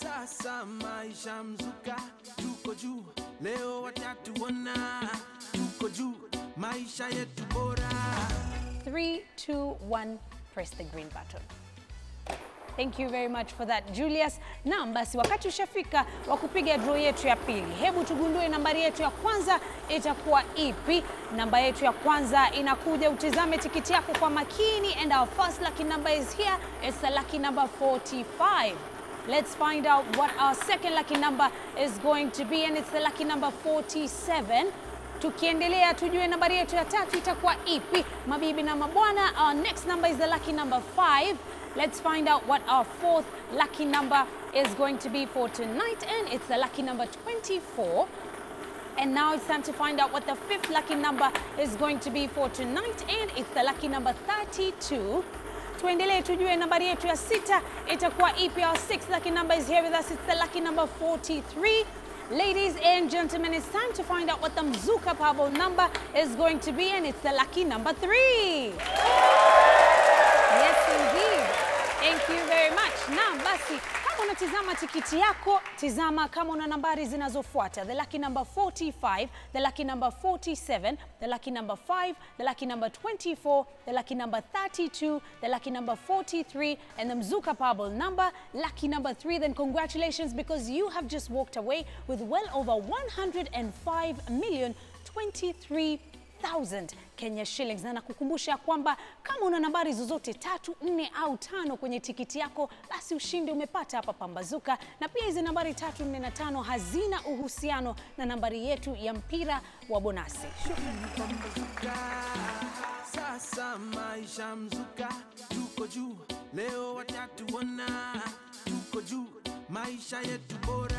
sasa maisha mzuka, tuko juu leo, watatuona tuko juu, maisha yetu bora. Three, two, one, press the green button. Thank you very much for that Julius. Naam, basi wakati ushafika wa kupiga draw yetu ya pili. Hebu tugundue nambari yetu ya kwanza itakuwa ipi? Namba yetu ya kwanza inakuja, utizame tikiti yako kwa makini and our first lucky number is here. It's the lucky number 45. Let's find out what our second lucky number is going to be and it's the lucky number 47. Tukiendelea tujue nambari yetu ya tatu itakuwa ipi. Mabibi na mabwana, our next number is the lucky number 5. Let's find out what our fourth lucky number is going to be for tonight and it's the lucky number 24. And now it's time to find out what the fifth lucky number is going to be for tonight and it's the lucky number 32. Tuendelee tujue nambari yetu ya sita itakuwa ipi. Our sixth lucky number is here with us. It's the lucky number 43. Ladies and gentlemen, it's time to find out what the Mzuka Pabo number is going to be and it's the lucky number 3. Yes, basi kama unatizama tikiti yako, tizama kama una nambari zinazofuata: the lucky number 45, the lucky number 47, the lucky number 5, the lucky number 24, the lucky number 32, the lucky number 43, and the Mzuka Pabble number, lucky number 3. Then congratulations because you have just walked away with well over 105 million 23 1000 Kenya shillings, na nakukumbusha kwamba kama una nambari zozote tatu, nne au tano kwenye tikiti yako, basi ushindi umepata hapa Pambazuka. Na pia hizi nambari tatu, nne na tano hazina uhusiano na nambari yetu ya mpira wa bonasi. Sasa maisha mzuka, tuko juu leo, tuko juu, maisha yetu bora.